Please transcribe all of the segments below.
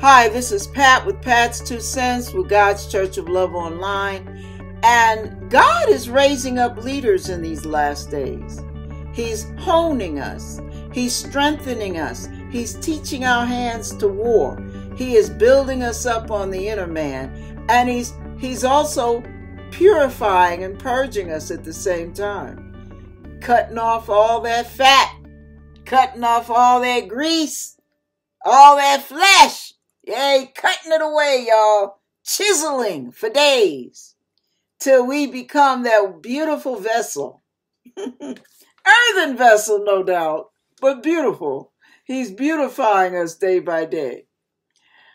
Hi, this is Pat with Pat's Two Cents with God's Church of Love Online. And God is raising up leaders in these last days. He's honing us, He's strengthening us, He's teaching our hands to war. He is building us up on the inner man, and He's He's also purifying and purging us at the same time. Cutting off all that fat, cutting off all that grease, all that flesh. Yay, cutting it away, y'all. Chiseling for days till we become that beautiful vessel. Earthen vessel, no doubt, but beautiful. He's beautifying us day by day.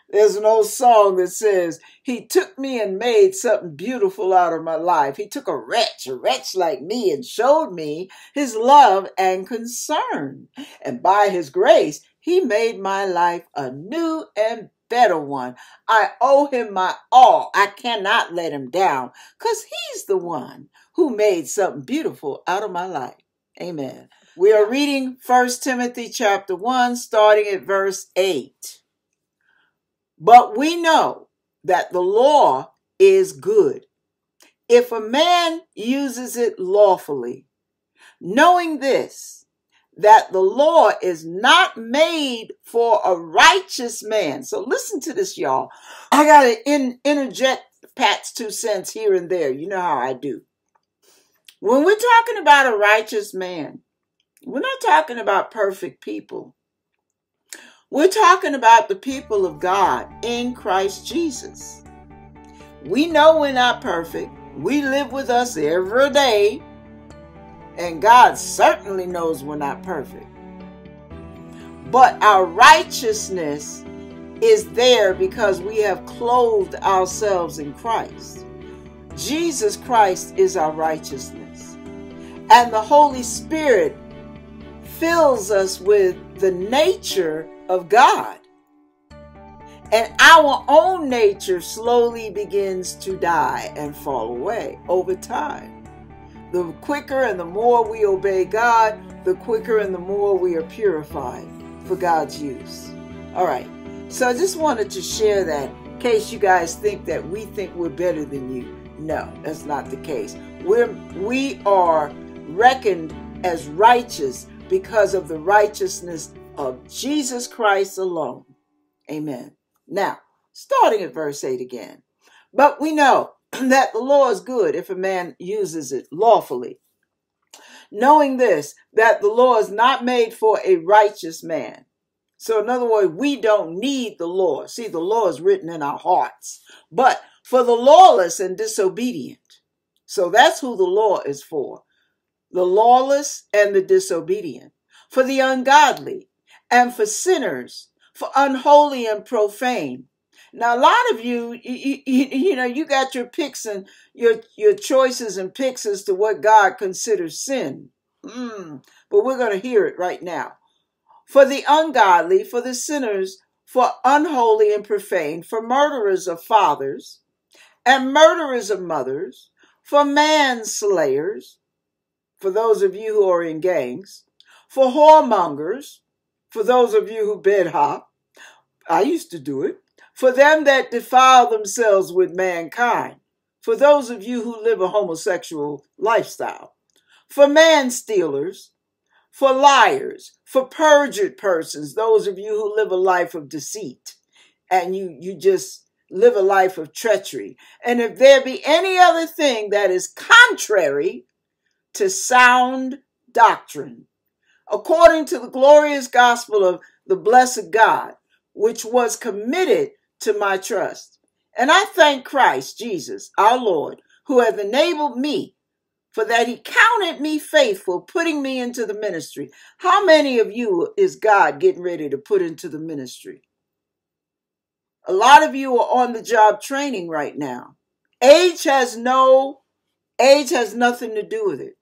There's an old song that says, He took me and made something beautiful out of my life. He took a wretch, a wretch like me, and showed me His love and concern. And by His grace, He made my life a new and better one. I owe Him my all. I cannot let Him down because He's the one who made something beautiful out of my life. Amen. We are reading 1 Timothy chapter 1, starting at verse 8. But we know that the law is good if a man uses it lawfully, knowing this, that the law is not made for a righteous man. So listen to this, y'all. I got to in, interject Pat's two cents here and there. You know how I do. When we're talking about a righteous man, we're not talking about perfect people. We're talking about the people of God in Christ Jesus. We know we're not perfect. We live with us every day. And God certainly knows we're not perfect. But our righteousness is there because we have clothed ourselves in Christ. Jesus Christ is our righteousness. And the Holy Spirit fills us with the nature of God. And our own nature slowly begins to die and fall away over time. The quicker and the more we obey God, the quicker and the more we are purified for God's use. All right. So I just wanted to share that in case you guys think that we think we're better than you. No, that's not the case. We're we are reckoned as righteous because of the righteousness of Jesus Christ alone. Amen. Now, starting at verse 8 again. But we know that the law is good if a man uses it lawfully. Knowing this, that the law is not made for a righteous man. So, in other words, we don't need the law. See, the law is written in our hearts, but for the lawless and disobedient. So, that's who the law is for the lawless and the disobedient, for the ungodly and for sinners, for unholy and profane. Now, a lot of you, you, you, you, know, you got your picks and your your choices and picks as to what God considers sin. Mm, but we're going to hear it right now. For the ungodly, for the sinners, for unholy and profane, for murderers of fathers, and murderers of mothers, for manslayers, for those of you who are in gangs, for whoremongers, for those of you who bed hop, I used to do it. For them that defile themselves with mankind. For those of you who live a homosexual lifestyle. For man stealers. For liars. For perjured persons. Those of you who live a life of deceit. And you, you just live a life of treachery. And if there be any other thing that is contrary to sound doctrine, according to the glorious gospel of the blessed God, which was committed to my trust. And I thank Christ Jesus, our Lord, who hath enabled me, for that he counted me faithful, putting me into the ministry. How many of you is God getting ready to put into the ministry? A lot of you are on the job training right now. Age has no, age has nothing to do with it.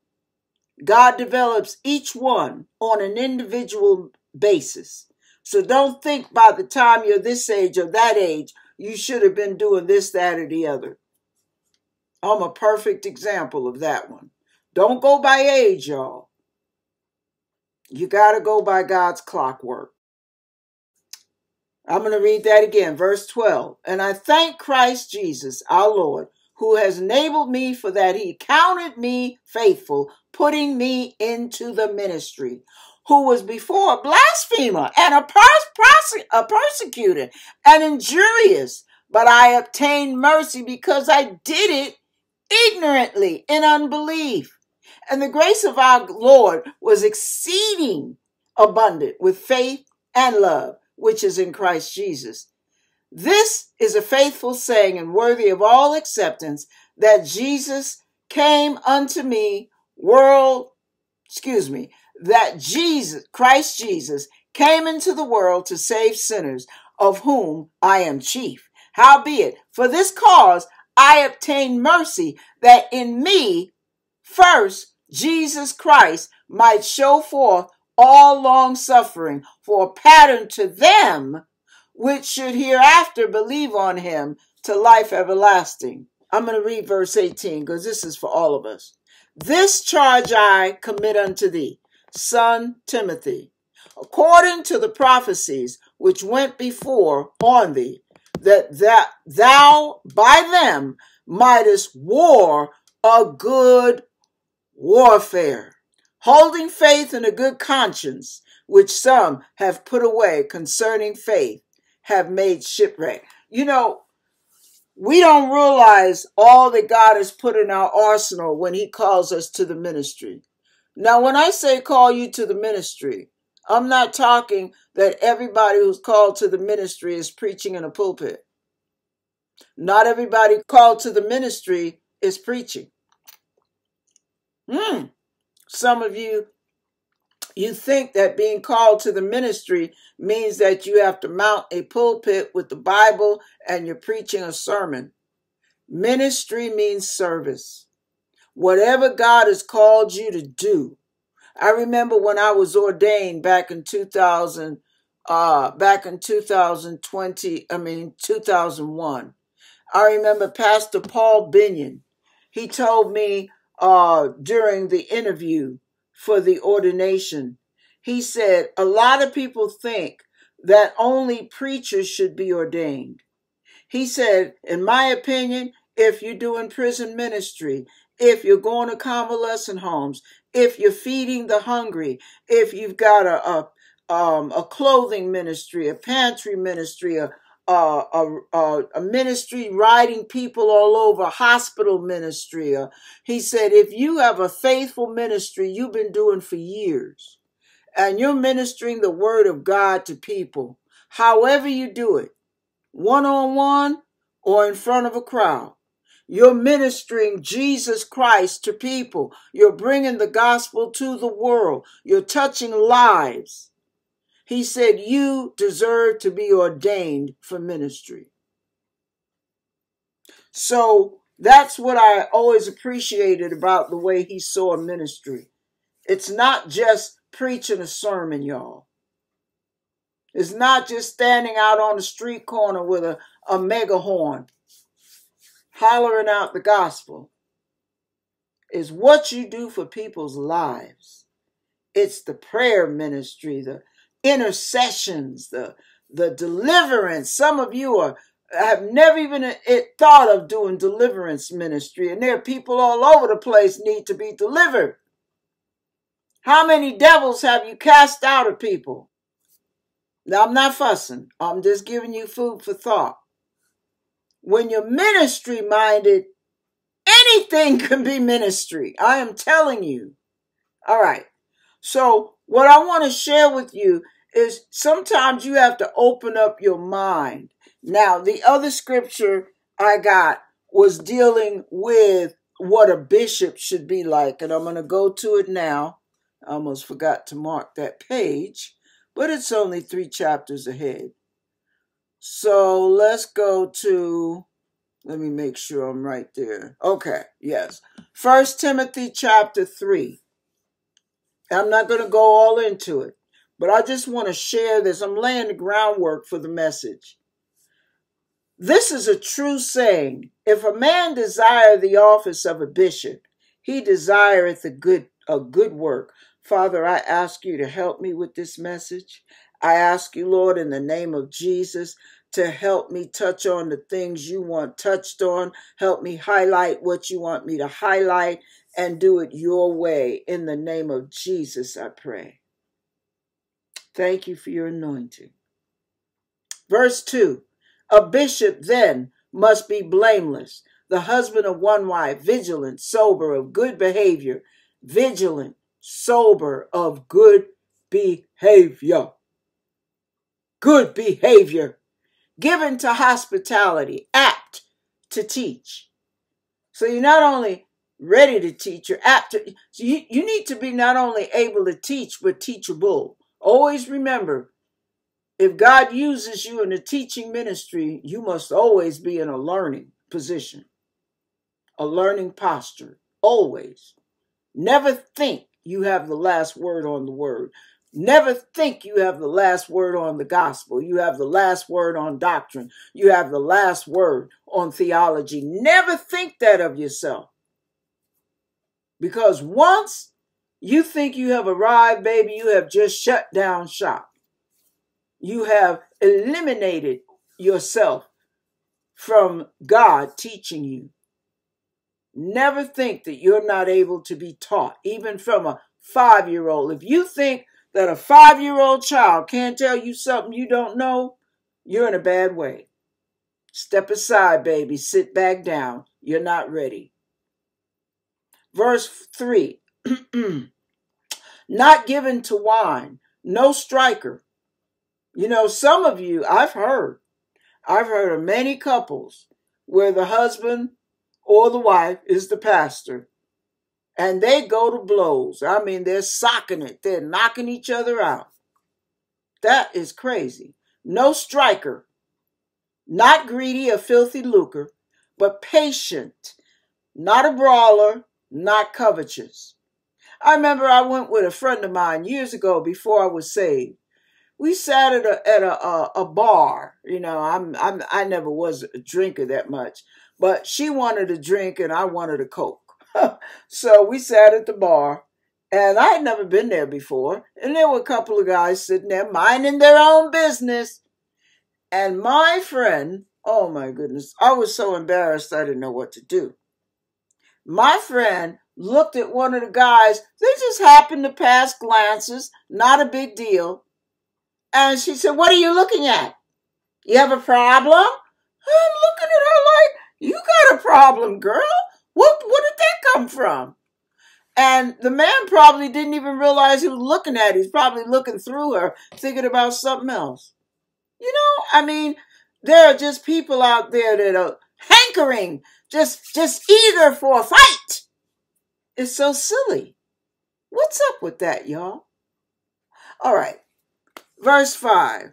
God develops each one on an individual basis. So don't think by the time you're this age or that age, you should have been doing this, that, or the other. I'm a perfect example of that one. Don't go by age, y'all. You got to go by God's clockwork. I'm going to read that again, verse 12. And I thank Christ Jesus, our Lord, who has enabled me for that he counted me faithful, putting me into the ministry, who was before a blasphemer and a, pers- a persecutor and injurious, but I obtained mercy because I did it ignorantly in unbelief. And the grace of our Lord was exceeding abundant with faith and love, which is in Christ Jesus. This is a faithful saying and worthy of all acceptance that Jesus came unto me, world, excuse me, that Jesus, Christ Jesus, came into the world to save sinners, of whom I am chief. Howbeit, for this cause I obtained mercy, that in me first Jesus Christ might show forth all long suffering for a pattern to them which should hereafter believe on him to life everlasting. I'm going to read verse 18 because this is for all of us. This charge I commit unto thee, son Timothy, according to the prophecies which went before on thee, that, that thou by them mightest war a good warfare, holding faith and a good conscience, which some have put away concerning faith have made shipwreck. You know, we don't realize all that God has put in our arsenal when He calls us to the ministry. Now, when I say call you to the ministry, I'm not talking that everybody who's called to the ministry is preaching in a pulpit. Not everybody called to the ministry is preaching. Hmm. Some of you you think that being called to the ministry means that you have to mount a pulpit with the Bible and you're preaching a sermon. Ministry means service. Whatever God has called you to do. I remember when I was ordained back in 2000, uh, back in 2020, I mean 2001. I remember Pastor Paul Binion. He told me uh, during the interview for the ordination. He said, A lot of people think that only preachers should be ordained. He said, In my opinion, if you're doing prison ministry, if you're going to convalescent homes, if you're feeding the hungry, if you've got a, a um, a clothing ministry, a pantry ministry, a, a, a, a, ministry riding people all over, hospital ministry. Uh, he said, if you have a faithful ministry you've been doing for years, and you're ministering the word of God to people, however you do it, one on one or in front of a crowd, you're ministering Jesus Christ to people. You're bringing the gospel to the world. You're touching lives. He said, You deserve to be ordained for ministry. So that's what I always appreciated about the way he saw ministry. It's not just preaching a sermon, y'all. It's not just standing out on the street corner with a, a megahorn hollering out the gospel. is what you do for people's lives. It's the prayer ministry, the intercessions, the the deliverance. Some of you are have never even uh, thought of doing deliverance ministry, and there are people all over the place need to be delivered. How many devils have you cast out of people? Now, I'm not fussing. I'm just giving you food for thought. When you're ministry minded, anything can be ministry. I am telling you. All right. So, what I want to share with you is sometimes you have to open up your mind. Now, the other scripture I got was dealing with what a bishop should be like, and I'm going to go to it now. I almost forgot to mark that page, but it's only three chapters ahead. So let's go to, let me make sure I'm right there. Okay, yes. First Timothy chapter 3. I'm not going to go all into it. But I just want to share this. I'm laying the groundwork for the message. This is a true saying. If a man desire the office of a bishop, he desireth a good a good work. Father, I ask you to help me with this message. I ask you, Lord, in the name of Jesus, to help me touch on the things you want touched on. Help me highlight what you want me to highlight and do it your way. In the name of Jesus, I pray. Thank you for your anointing. Verse 2 A bishop then must be blameless, the husband of one wife, vigilant, sober, of good behavior, vigilant, sober, of good behavior. Good behavior, given to hospitality, apt to teach. So you're not only ready to teach, you're apt to. So you, you need to be not only able to teach, but teachable. Always remember if God uses you in a teaching ministry, you must always be in a learning position, a learning posture. Always. Never think you have the last word on the word. Never think you have the last word on the gospel. You have the last word on doctrine. You have the last word on theology. Never think that of yourself. Because once you think you have arrived, baby, you have just shut down shop you have eliminated yourself from God teaching you. Never think that you're not able to be taught, even from a five year old. If you think that a five year old child can't tell you something you don't know, you're in a bad way. Step aside, baby. Sit back down. You're not ready. Verse 3 Not given to wine, no striker, you know, some of you, I've heard, I've heard of many couples where the husband or the wife is the pastor and they go to blows. I mean, they're socking it, they're knocking each other out. That is crazy. No striker, not greedy or filthy lucre, but patient, not a brawler, not covetous. I remember I went with a friend of mine years ago before I was saved we sat at a at a, a, a bar. You know, I'm I'm I never was a drinker that much, but she wanted a drink and I wanted a coke. so we sat at the bar, and I had never been there before, and there were a couple of guys sitting there minding their own business, and my friend. Oh my goodness. I was so embarrassed I didn't know what to do. My friend looked at one of the guys. They just happened to pass glances, not a big deal. And she said, What are you looking at? You have a problem? I'm looking at her like, You got a problem, girl. What, what did that come from? And the man probably didn't even realize he was looking at her. He's probably looking through her, thinking about something else. You know, I mean, there are just people out there that are hankering, just just eager for a fight. It's so silly. What's up with that, y'all? All right. Verse 5.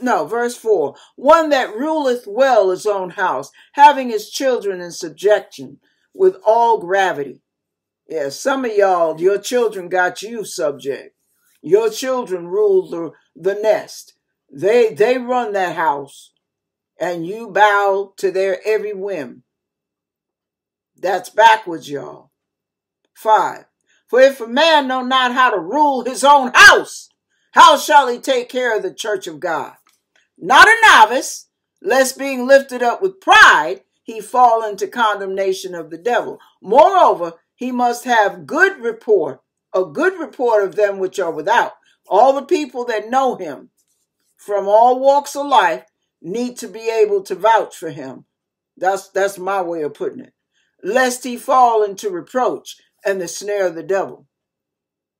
No, verse 4. One that ruleth well his own house, having his children in subjection with all gravity. Yeah, some of y'all, your children got you subject. Your children rule the, the nest. They they run that house and you bow to their every whim. That's backwards, y'all. Five. For if a man know not how to rule his own house, how shall he take care of the church of God? Not a novice, lest being lifted up with pride, he fall into condemnation of the devil. Moreover, he must have good report, a good report of them which are without. All the people that know him from all walks of life need to be able to vouch for him. That's that's my way of putting it. Lest he fall into reproach and the snare of the devil.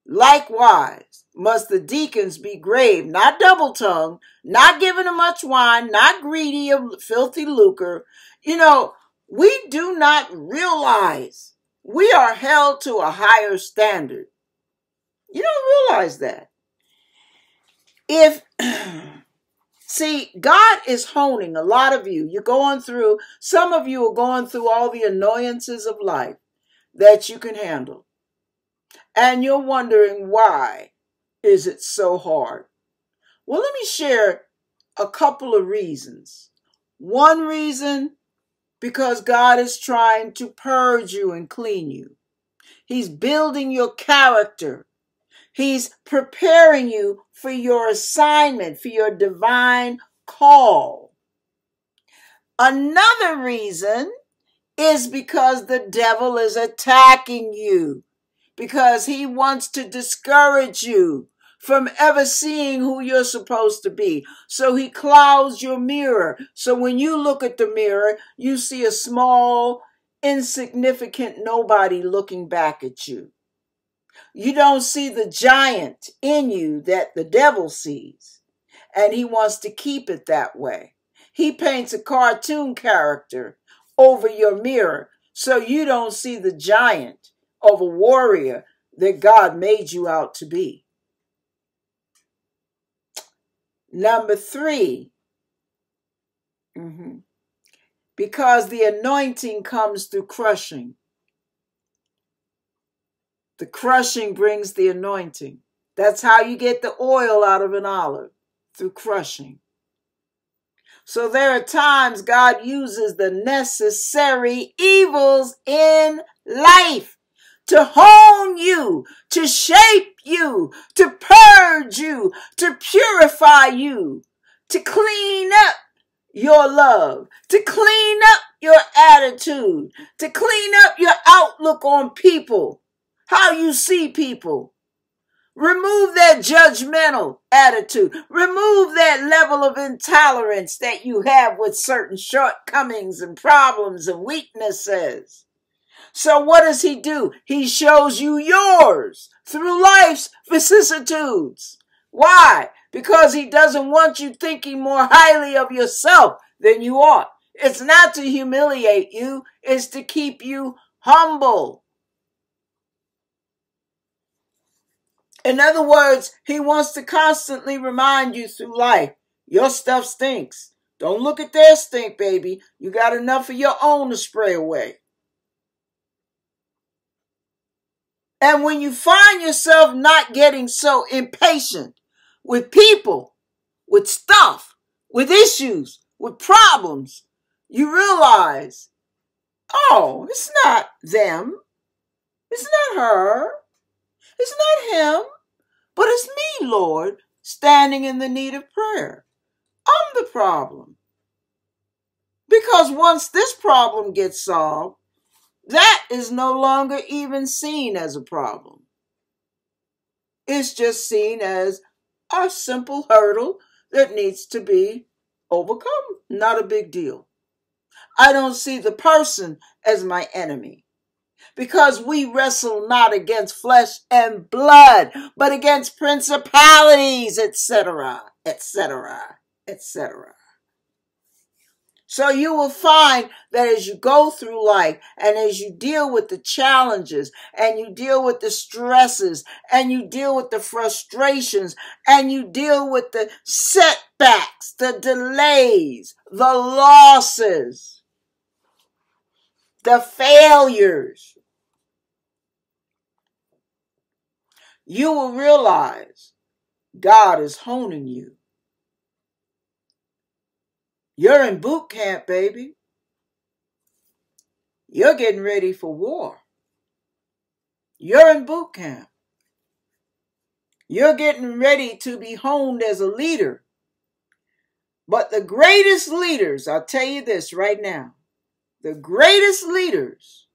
Likewise, must the deacons be grave, not double tongued, not given them much wine, not greedy of filthy lucre. You know, we do not realize we are held to a higher standard. You don't realize that. If, see, God is honing a lot of you. You're going through, some of you are going through all the annoyances of life that you can handle and you're wondering why is it so hard? Well, let me share a couple of reasons. One reason, because God is trying to purge you and clean you. He's building your character. He's preparing you for your assignment, for your divine call. Another reason is because the devil is attacking you, because he wants to discourage you from ever seeing who you're supposed to be. So he clouds your mirror. So when you look at the mirror, you see a small, insignificant nobody looking back at you. You don't see the giant in you that the devil sees, and he wants to keep it that way. He paints a cartoon character over your mirror so you don't see the giant of a warrior that God made you out to be. Number 3 mm-hmm. because the anointing comes through crushing. The crushing brings the anointing. That's how you get the oil out of an olive through crushing. So there are times God uses the necessary evils in life to hone you, to shape you, to purge you, to purify you, to clean up your love, to clean up your attitude, to clean up your outlook on people, how you see people. Remove that judgmental attitude. Remove that level of intolerance that you have with certain shortcomings and problems and weaknesses. So what does he do? He shows you yours through life's vicissitudes. Why? Because he doesn't want you thinking more highly of yourself than you ought. It's not to humiliate you, it's to keep you humble. In other words, he wants to constantly remind you through life your stuff stinks. Don't look at their stink, baby. You got enough of your own to spray away. And when you find yourself not getting so impatient with people, with stuff, with issues, with problems, you realize, oh, it's not them. It's not her. It's not him. But it's me, Lord, standing in the need of prayer. I'm the problem. Because once this problem gets solved, that is no longer even seen as a problem. It's just seen as a simple hurdle that needs to be overcome. Not a big deal. I don't see the person as my enemy because we wrestle not against flesh and blood, but against principalities, etc., etc., etc. So you will find that as you go through life and as you deal with the challenges and you deal with the stresses and you deal with the frustrations and you deal with the setbacks, the delays, the losses, the failures, you will realize God is honing you. You're in boot camp, baby. You're getting ready for war. You're in boot camp. You're getting ready to be honed as a leader. But the greatest leaders, I'll tell you this right now, the greatest leaders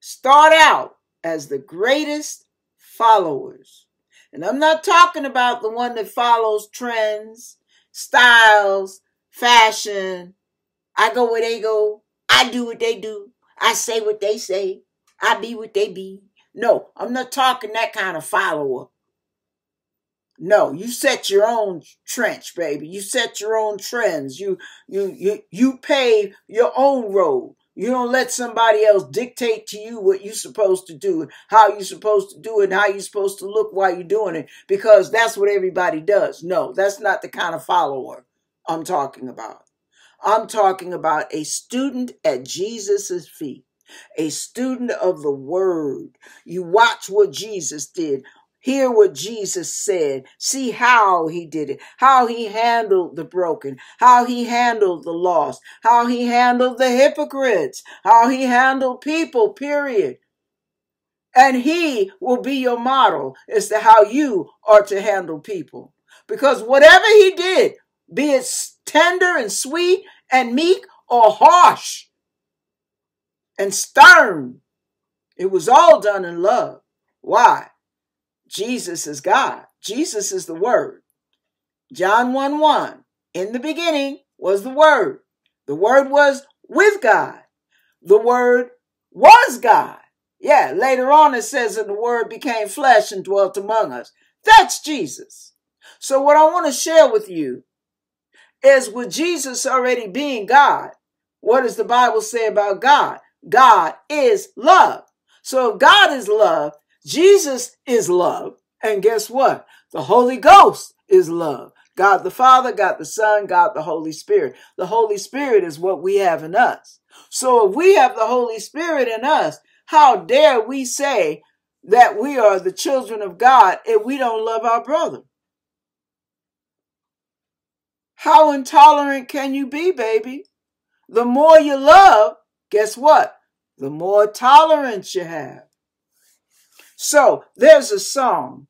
start out as the greatest followers. And I'm not talking about the one that follows trends, styles, fashion. I go where they go. I do what they do. I say what they say. I be what they be. No, I'm not talking that kind of follower. No, you set your own trench, baby. You set your own trends. You you you you pave your own road. You don't let somebody else dictate to you what you're supposed to do, how you're supposed to do it, and how you're supposed to look while you're doing it, because that's what everybody does. No, that's not the kind of follower I'm talking about. I'm talking about a student at Jesus' feet, a student of the word. You watch what Jesus did. Hear what Jesus said. See how he did it, how he handled the broken, how he handled the lost, how he handled the hypocrites, how he handled people, period. And he will be your model as to how you are to handle people. Because whatever he did, be it tender and sweet and meek or harsh and stern, it was all done in love. Why? Jesus is God. Jesus is the Word. John 1 1. In the beginning was the Word. The Word was with God. The Word was God. Yeah, later on it says that the Word became flesh and dwelt among us. That's Jesus. So, what I want to share with you is with Jesus already being God, what does the Bible say about God? God is love. So, if God is love, Jesus is love. And guess what? The Holy Ghost is love. God the Father, God the Son, God the Holy Spirit. The Holy Spirit is what we have in us. So if we have the Holy Spirit in us, how dare we say that we are the children of God if we don't love our brother? How intolerant can you be, baby? The more you love, guess what? The more tolerance you have. So there's a song.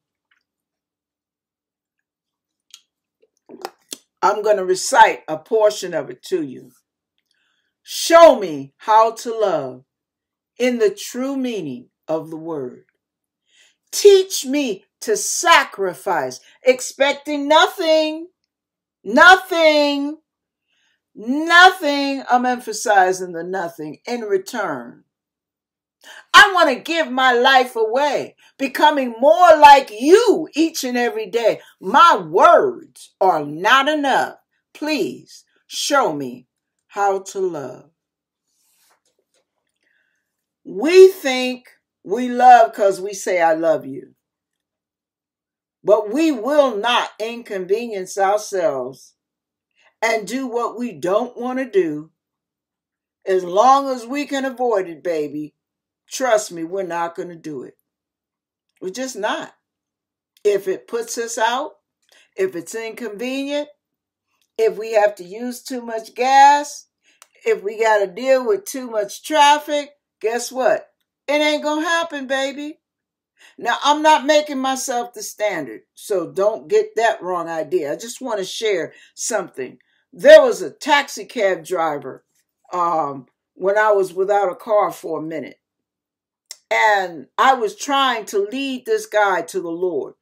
I'm going to recite a portion of it to you. Show me how to love in the true meaning of the word. Teach me to sacrifice, expecting nothing, nothing, nothing. I'm emphasizing the nothing in return. I want to give my life away, becoming more like you each and every day. My words are not enough. Please show me how to love. We think we love because we say, I love you. But we will not inconvenience ourselves and do what we don't want to do as long as we can avoid it, baby. Trust me, we're not going to do it. We're just not. If it puts us out, if it's inconvenient, if we have to use too much gas, if we got to deal with too much traffic, guess what? It ain't going to happen, baby. Now, I'm not making myself the standard, so don't get that wrong idea. I just want to share something. There was a taxi cab driver um, when I was without a car for a minute. And I was trying to lead this guy to the Lord.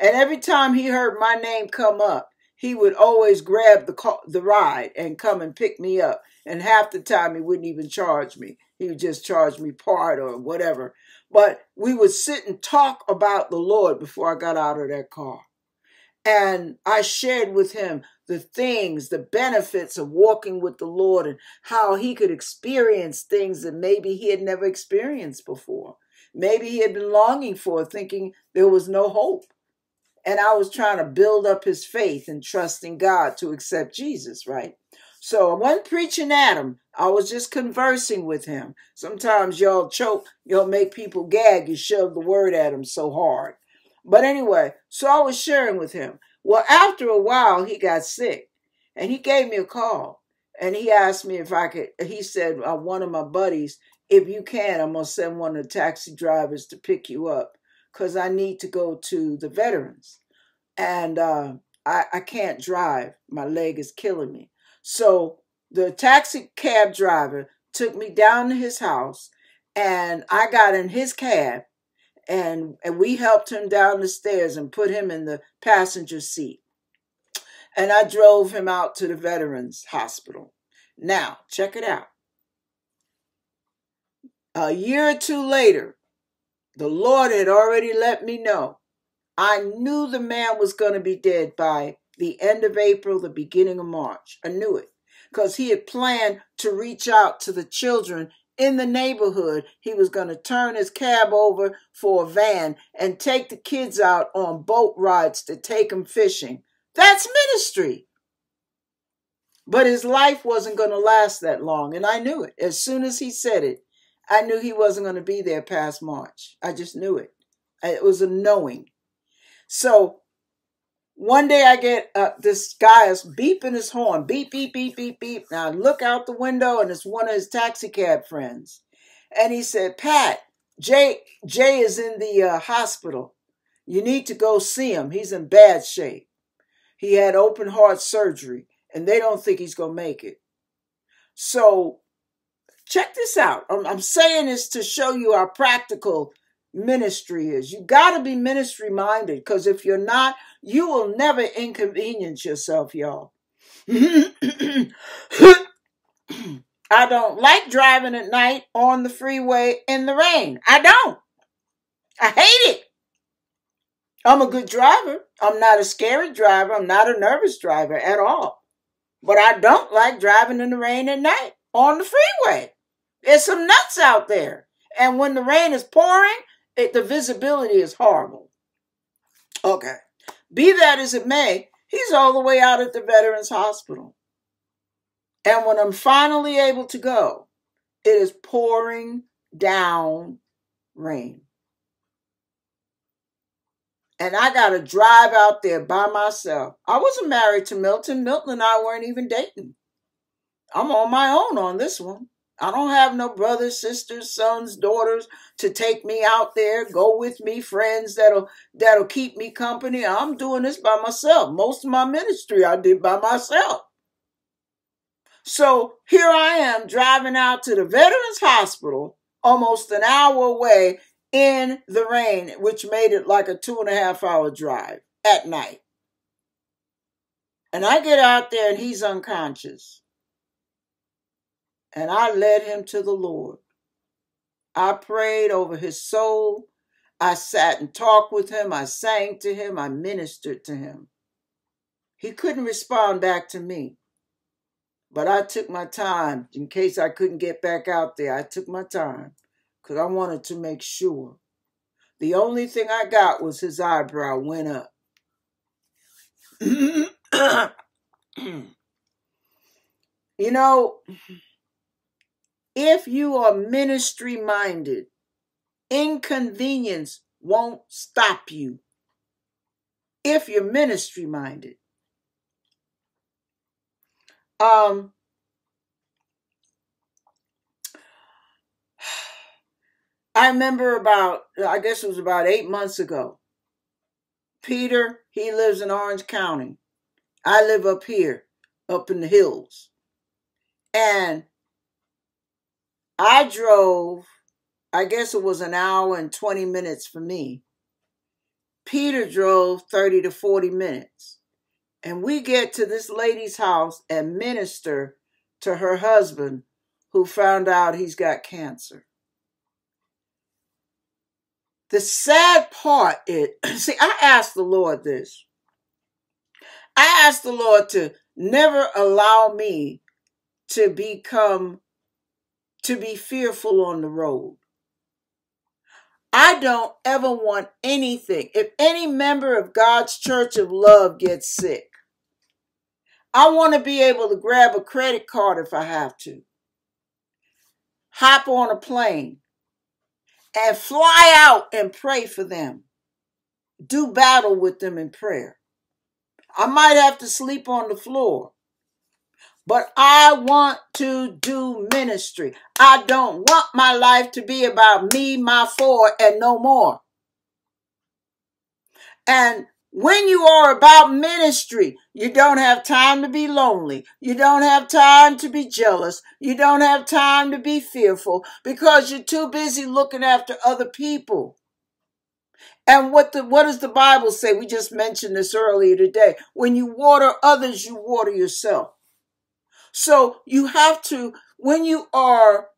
And every time he heard my name come up, he would always grab the car, the ride and come and pick me up. And half the time he wouldn't even charge me. He would just charge me part or whatever. But we would sit and talk about the Lord before I got out of that car. And I shared with him the things, the benefits of walking with the Lord and how he could experience things that maybe he had never experienced before. Maybe he had been longing for, thinking there was no hope. And I was trying to build up his faith and trusting God to accept Jesus, right? So I wasn't preaching at him. I was just conversing with him. Sometimes y'all choke, y'all make people gag, you shove the word at them so hard. But anyway, so I was sharing with him. Well, after a while, he got sick and he gave me a call and he asked me if I could. He said, uh, one of my buddies, if you can, I'm going to send one of the taxi drivers to pick you up because I need to go to the veterans. And uh, I, I can't drive. My leg is killing me. So the taxi cab driver took me down to his house and I got in his cab and, and we helped him down the stairs and put him in the passenger seat. And I drove him out to the Veterans Hospital. Now, check it out. A year or two later, the Lord had already let me know. I knew the man was going to be dead by the end of April, the beginning of March. I knew it because he had planned to reach out to the children in the neighborhood. He was going to turn his cab over for a van and take the kids out on boat rides to take them fishing. That's ministry. But his life wasn't going to last that long, and I knew it. As soon as he said it, I knew he wasn't going to be there past March. I just knew it. It was a knowing. So one day I get uh, this guy is beeping his horn, beep, beep, beep, beep, beep. Now I look out the window and it's one of his taxi cab friends. And he said, Pat, Jay Jay is in the uh, hospital. You need to go see him. He's in bad shape. He had open heart surgery, and they don't think he's gonna make it. So check this out. I'm, I'm saying this to show you how practical ministry is. You got to be ministry minded because if you're not, you will never inconvenience yourself, y'all. I don't like driving at night on the freeway in the rain. I don't. I hate it. I'm a good driver. I'm not a scary driver. I'm not a nervous driver at all. But I don't like driving in the rain at night on the freeway. There's some nuts out there. And when the rain is pouring, it, the visibility is horrible. Okay. Be that as it may, he's all the way out at the Veterans Hospital. And when I'm finally able to go, it is pouring down rain. And I got to drive out there by myself. I wasn't married to Milton. Milton and I weren't even dating. I'm on my own on this one. I don't have no brothers, sisters, sons, daughters to take me out there, go with me, friends that'll that'll keep me company. I'm doing this by myself. Most of my ministry I did by myself. So here I am driving out to the Veterans Hospital, almost an hour away in the rain, which made it like a two and a half hour drive at night. And I get out there and he's unconscious. And I led him to the Lord. I prayed over his soul. I sat and talked with him. I sang to him. I ministered to him. He couldn't respond back to me. But I took my time in case I couldn't get back out there. I took my time because I wanted to make sure. The only thing I got was his eyebrow went up. you know, if you are ministry minded, inconvenience won't stop you. If you're ministry minded, um, I remember about, I guess it was about eight months ago. Peter, he lives in Orange County. I live up here, up in the hills. And I drove, I guess it was an hour and 20 minutes for me. Peter drove 30 to 40 minutes and we get to this lady's house and minister to her husband who found out he's got cancer. The sad part is, see, I asked the Lord this. I asked the Lord to never allow me to become, to be fearful on the road. I don't ever want anything. If any member of God's church of love gets sick, I want to be able to grab a credit card if I have to, hop on a plane, and fly out and pray for them. Do battle with them in prayer. I might have to sleep on the floor, but I want to do ministry. I don't want my life to be about me, my four, and no more. And when you are about ministry, you don't have time to be lonely. You don't have time to be jealous. You don't have time to be fearful because you're too busy looking after other people. And what the what does the Bible say? We just mentioned this earlier today. When you water others, you water yourself. So you have to, when you are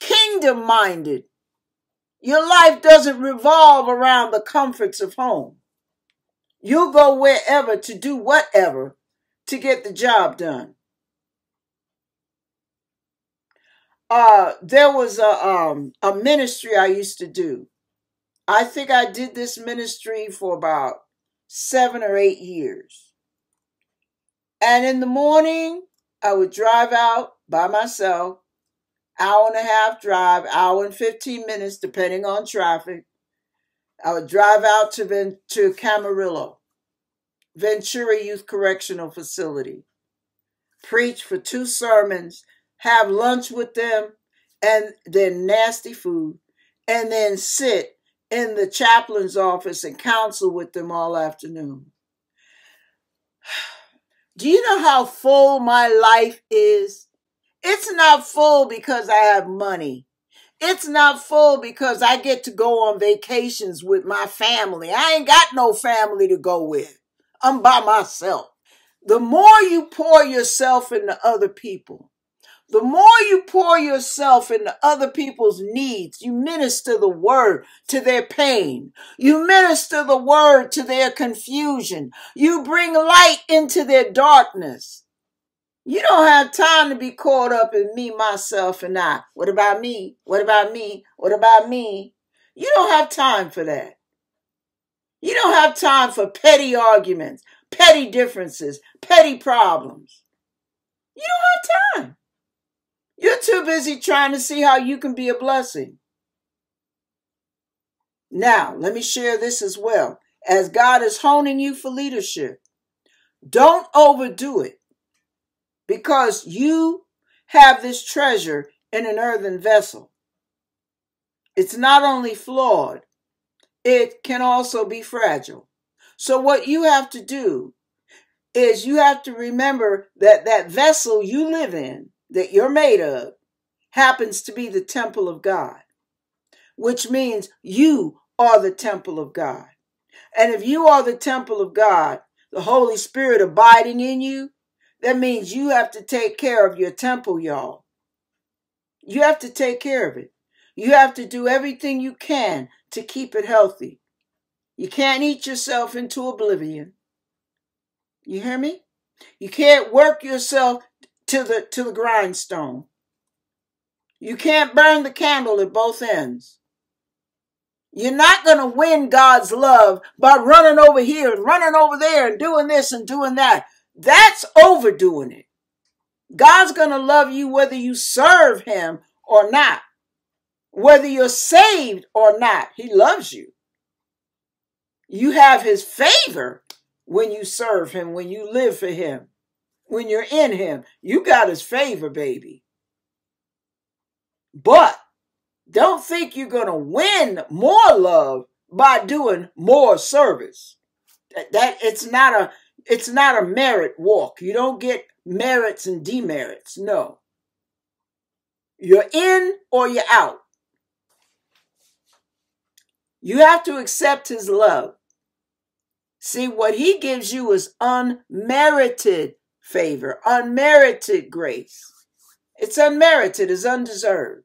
kingdom minded, your life doesn't revolve around the comforts of home. You'll go wherever to do whatever to get the job done. Uh, there was a um, a ministry I used to do. I think I did this ministry for about seven or eight years. And in the morning, I would drive out by myself, hour and a half drive, hour and 15 minutes, depending on traffic. I would drive out to, Ven- to Camarillo, Ventura Youth Correctional Facility, preach for two sermons, have lunch with them and their nasty food, and then sit in the chaplain's office and counsel with them all afternoon. Do you know how full my life is? It's not full because I have money. It's not full because I get to go on vacations with my family. I ain't got no family to go with. I'm by myself. The more you pour yourself into other people, the more you pour yourself into other people's needs, you minister the word to their pain. You minister the word to their confusion. You bring light into their darkness. You don't have time to be caught up in me, myself, and I. What about me? What about me? What about me? You don't have time for that. You don't have time for petty arguments, petty differences, petty problems. You don't have time. You're too busy trying to see how you can be a blessing. Now, let me share this as well. As God is honing you for leadership, don't overdo it because you have this treasure in an earthen vessel. It's not only flawed, it can also be fragile. So, what you have to do is you have to remember that that vessel you live in, that you're made of, happens to be the temple of God, which means you are the temple of God. And if you are the temple of God, the Holy Spirit abiding in you, that means you have to take care of your temple, y'all. You have to take care of it. You have to do everything you can to keep it healthy. You can't eat yourself into oblivion. You hear me? You can't work yourself to the to the grindstone. You can't burn the candle at both ends. You're not going to win God's love by running over here and running over there and doing this and doing that. That's overdoing it. God's going to love you whether you serve him or not, whether you're saved or not. He loves you. You have his favor when you serve him, when you live for him, when you're in him. You got his favor, baby. But don't think you're going to win more love by doing more service. That, that it's not a it's not a merit walk. You don't get merits and demerits. No. You're in or you're out. You have to accept his love. See, what he gives you is unmerited favor, unmerited grace. It's unmerited, it's undeserved.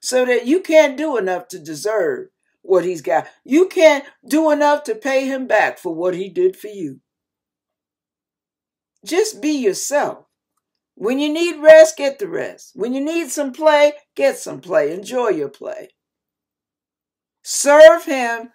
So that you can't do enough to deserve what he's got. You can't do enough to pay him back for what he did for you. Just be yourself. When you need rest, get the rest. When you need some play, get some play. Enjoy your play. Serve Him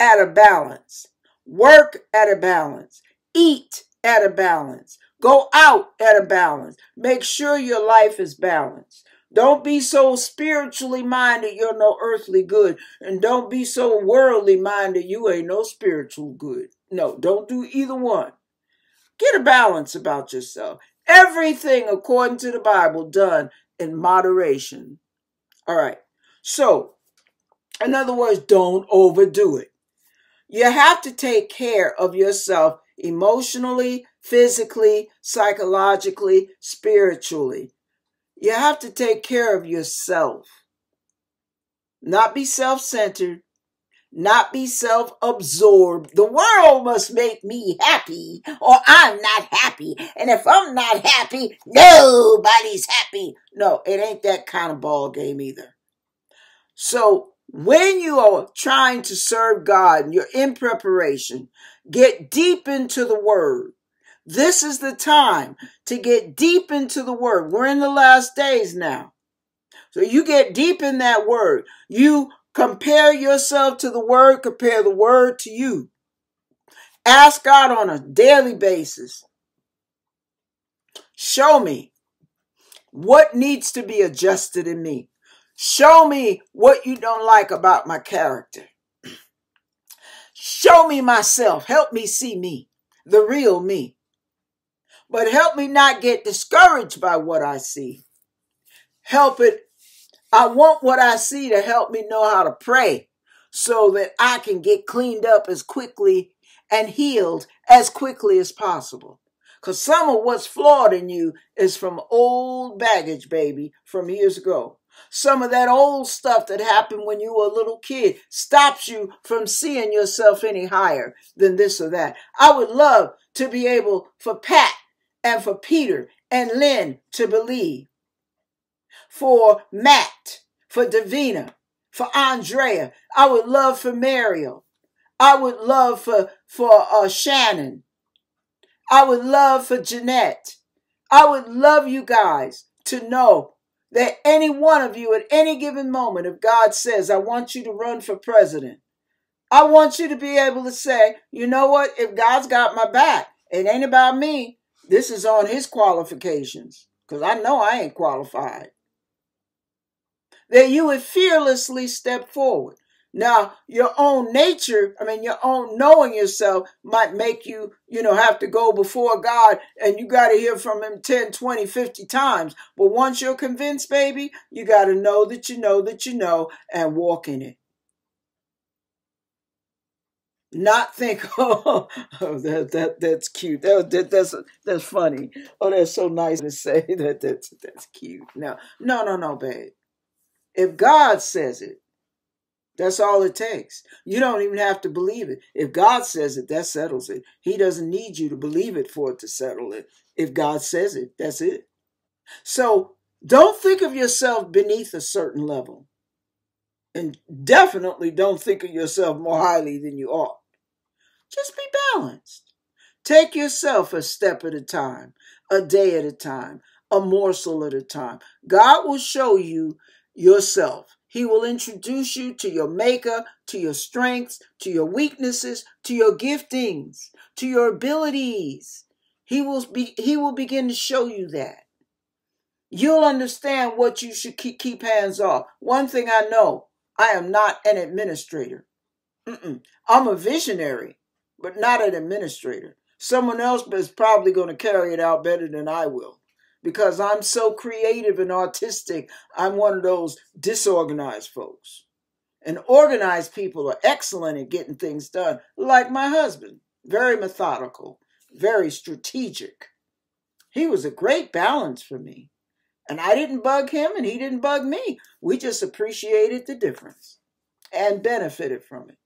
at a balance. Work at a balance. Eat at a balance. Go out at a balance. Make sure your life is balanced. Don't be so spiritually minded you're no earthly good. And don't be so worldly minded you ain't no spiritual good. No, don't do either one. Get a balance about yourself. Everything according to the Bible done in moderation. All right. So, in other words, don't overdo it. You have to take care of yourself emotionally, physically, psychologically, spiritually. You have to take care of yourself. Not be self centered, not be self absorbed. The world must make me happy or I'm not happy. And if I'm not happy, nobody's happy. No, it ain't that kind of ball game either. So when you are trying to serve God and you're in preparation, get deep into the word. This is the time to get deep into the word. We're in the last days now. So you get deep in that word. You Compare yourself to the word, compare the word to you. Ask God on a daily basis. Show me what needs to be adjusted in me. Show me what you don't like about my character. Show me myself. Help me see me, the real me. But help me not get discouraged by what I see. Help it I want what I see to help me know how to pray so that I can get cleaned up as quickly and healed as quickly as possible. Because some of what's flawed in you is from old baggage, baby, from years ago. Some of that old stuff that happened when you were a little kid stops you from seeing yourself any higher than this or that. I would love to be able for Pat and for Peter and Lynn to believe, for Matt, for Davina, for Andrea. I would love for Mariel. I would love for for uh, Shannon. I would love for Jeanette. I would love you guys to know that any one of you at any given moment, if God says, I want you to run for president, I want you to be able to say, you know what? If God's got my back, it ain't about me. This is on his qualifications because I know I ain't qualified. That you would fearlessly step forward. Now, your own nature, I mean, your own knowing yourself might make you, you know, have to go before God and you got to hear from Him 10, 20, 50 times. But once you're convinced, baby, you got to know that you know that you know and walk in it. Not think, oh, oh that, that that's cute. That, that that's that's funny. Oh, that's so nice to say that that's that's cute. No, no, no, no, babe. If God says it, that's all it takes. You don't even have to believe it. If God says it, that settles it. He doesn't need you to believe it for it to settle it. If God says it, that's it. So don't think of yourself beneath a certain level. And definitely don't think of yourself more highly than you ought. Just be balanced. Take yourself a step at a time, a day at a time, a morsel at a time. God will show you yourself. He will introduce you to your maker, to your strengths, to your weaknesses, to your giftings, to your abilities. He will be, he will begin to show you that. You'll understand what you should keep, keep hands off. One thing I know, I am not an administrator. Mm-mm. I'm a visionary, but not an administrator. Someone else is probably going to carry it out better than I will because I'm so creative and artistic. I'm one of those disorganized folks. And organized people are excellent at getting things done, like my husband. Very methodical, very strategic. He was a great balance for me. And I didn't bug him and he didn't bug me. We just appreciated the difference and benefited from it.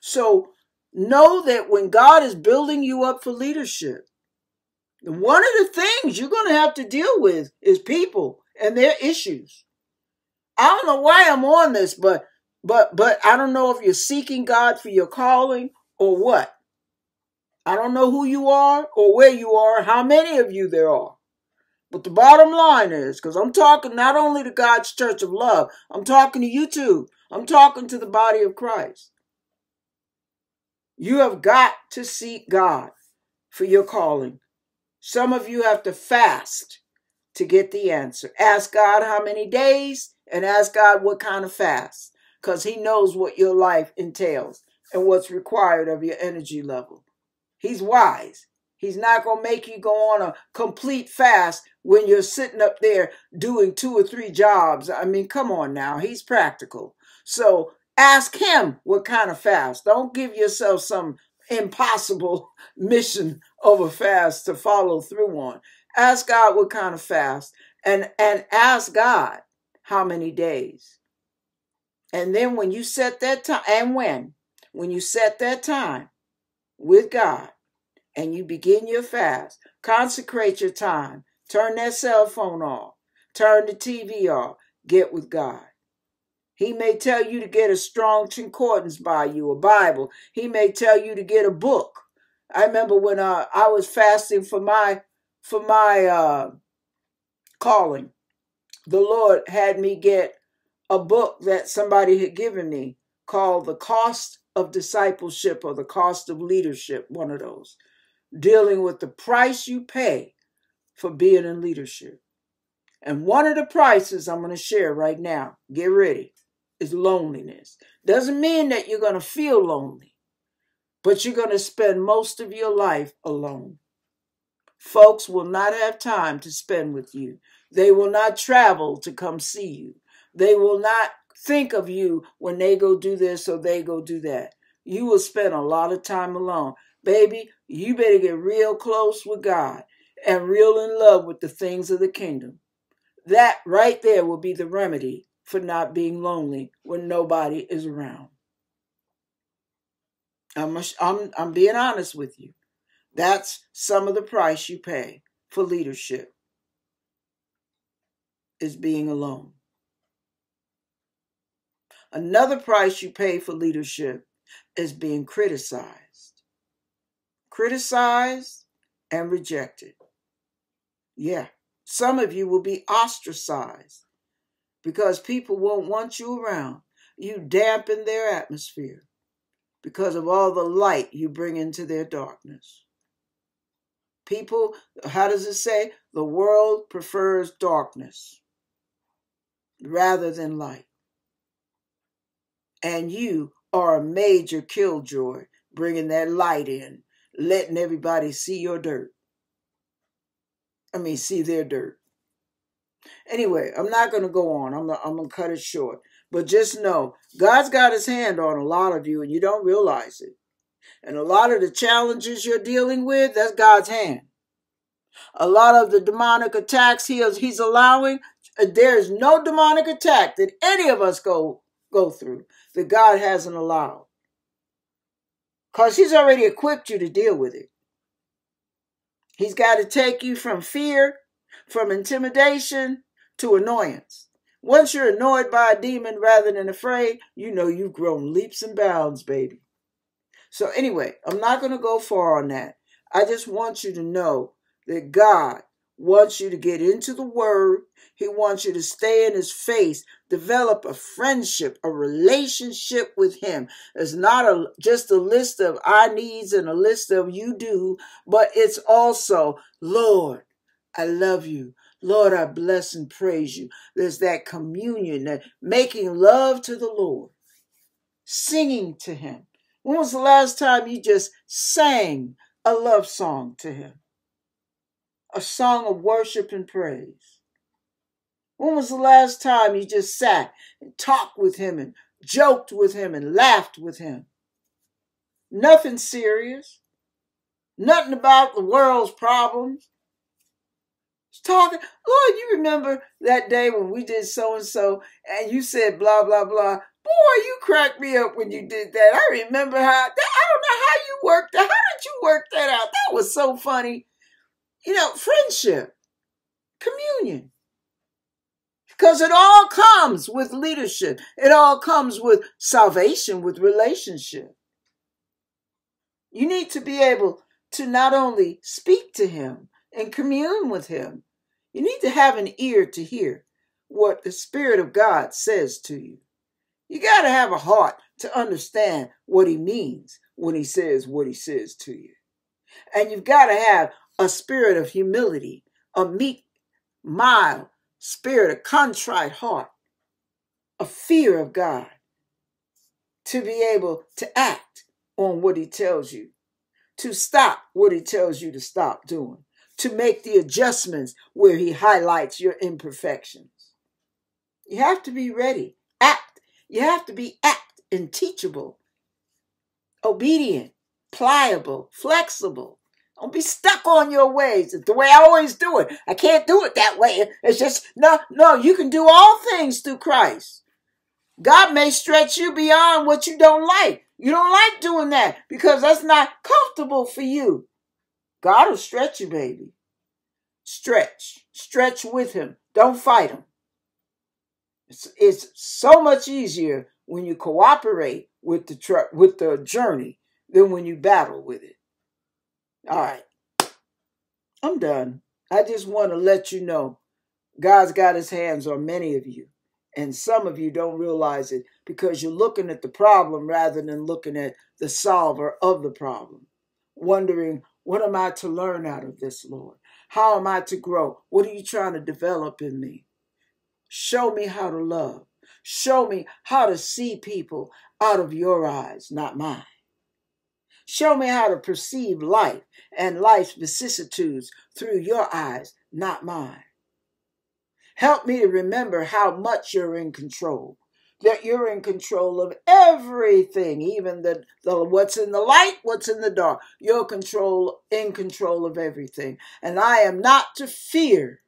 So know that when God is building you up for leadership, one of the things you're going to have to deal with is people and their issues. I don't know why I'm on this, but but but I don't know if you're seeking God for your calling or what. I don't know who you are or where you are, how many of you there are. But the bottom line is, because I'm talking not only to God's church of love, I'm talking to you too. I'm talking to the body of Christ. You have got to seek God for your calling. Some of you have to fast to get the answer. Ask God how many days and ask God what kind of fast because He knows what your life entails and what's required of your energy level. He's wise. He's not going to make you go on a complete fast when you're sitting up there doing two or three jobs. I mean, come on now. He's practical. So ask him what kind of fast. Don't give yourself some impossible mission of a fast to follow through on. Ask God what kind of fast and and ask God how many days. And then when you set that time and when when you set that time with God and you begin your fast, consecrate your time, turn that cell phone off, turn the TV off, get with God. He may tell you to get a strong concordance by you, a Bible. He may tell you to get a book. I remember when uh, I was fasting for my for my uh, calling. The Lord had me get a book that somebody had given me called The Cost of Discipleship or The Cost of Leadership, one of those, dealing with the price you pay for being in leadership. And one of the prices I'm going to share right now, get ready is loneliness. Doesn't mean that you're going to feel lonely, but you're going to spend most of your life alone. Folks will not have time to spend with you. They will not travel to come see you. They will not think of you when they go do this or they go do that. You will spend a lot of time alone. Baby, you better get real close with God and real in love with the things of the kingdom. That right there will be the remedy for not being lonely when nobody is around. I'm, I'm, I'm being honest with you. That's some of the price you pay for leadership is being alone. Another price you pay for leadership is being criticized. Criticized and rejected. Yeah, some of you will be ostracized because people won't want you around. You dampen their atmosphere because of all the light you bring into their darkness. People, how does it say? The world prefers darkness rather than light. And you are a major killjoy, bringing that light in, letting everybody see your dirt. I mean, see their dirt. Anyway, I'm not going to go on. I'm, I'm going to cut it short. But just know, God's got his hand on a lot of you, and you don't realize it. And a lot of the challenges you're dealing with, that's God's hand. A lot of the demonic attacks he is, he's allowing, there's no demonic attack that any of us go go through that God hasn't allowed. Because he's already equipped you to deal with it. He's got to take you from fear, from intimidation to annoyance. Once you're annoyed by a demon rather than afraid, you know you've grown leaps and bounds, baby. So, anyway, I'm not going to go far on that. I just want you to know that God wants you to get into the Word. He wants you to stay in His face, develop a friendship, a relationship with Him. It's not a just a list of I needs and a list of you do, but it's also, Lord, I love you. Lord, I bless and praise you. There's that communion, that making love to the Lord, singing to Him. When was the last time you just sang a love song to Him? a song of worship and praise? When was the last time you just sat and talked with him and joked with him and laughed with him? Nothing serious. Nothing about the world's problems. Talking. Lord, you remember that day when we did so and so and you said blah, blah, blah. Boy, you cracked me up when you did that. I remember how, I don't know how you worked that. How did you work that out? That was so funny you know, friendship, communion. Because it all comes with leadership. It all comes with salvation, with relationship. You need to be able to not only speak to him and commune with him, you need to have an ear to hear what the Spirit of God says to you. You got to have a heart to understand what he means when he says what he says to you. And you've got to have a spirit of humility, a meek, mild spirit, a contrite heart, a fear of God, to be able to act on what He tells you, to stop what He tells you to stop doing, to make the adjustments where He highlights your imperfections. You have to be ready, act. You have to be act and teachable, obedient, pliable, flexible, don't be stuck on your ways. It's the way I always do it. I can't do it that way. It's just, no, no, you can do all things through Christ. God may stretch you beyond what you don't like. You don't like doing that because that's not comfortable for you. God will stretch you, baby. Stretch. Stretch with him. Don't fight him. It's, it's so much easier when you cooperate with the tr- with the journey than when you battle with it. All right. I'm done. I just want to let you know God's got his hands on many of you. And some of you don't realize it because you're looking at the problem rather than looking at the solver of the problem. Wondering, what am I to learn out of this, Lord? How am I to grow? What are you trying to develop in me? Show me how to love. Show me how to see people out of your eyes, not mine. Show me how to perceive life and life's vicissitudes through your eyes, not mine. Help me to remember how much you're in control. That you're in control of everything, even the, the what's in the light, what's in the dark. You're control in control of everything. And I am not to fear.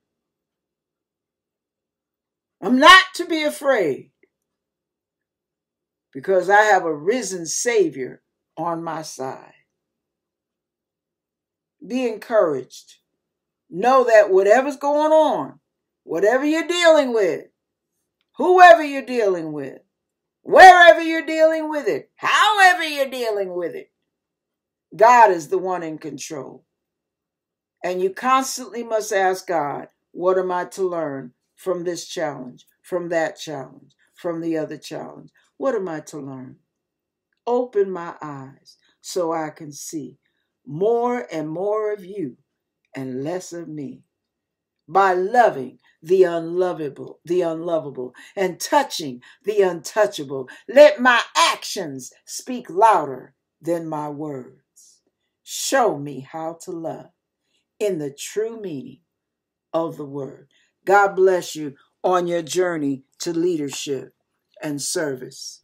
I'm not to be afraid because I have a risen Savior on my side. Be encouraged. Know that whatever's going on, whatever you're dealing with, whoever you're dealing with, wherever you're dealing with it, however you're dealing with it, God is the one in control. And you constantly must ask God, what am I to learn from this challenge, from that challenge, from the other challenge? What am I to learn? Open my eyes so I can see more and more of you and less of me. By loving the unlovable, the unlovable, and touching the untouchable, let my actions speak louder than my words. Show me how to love in the true meaning of the word. God bless you on your journey to leadership and service.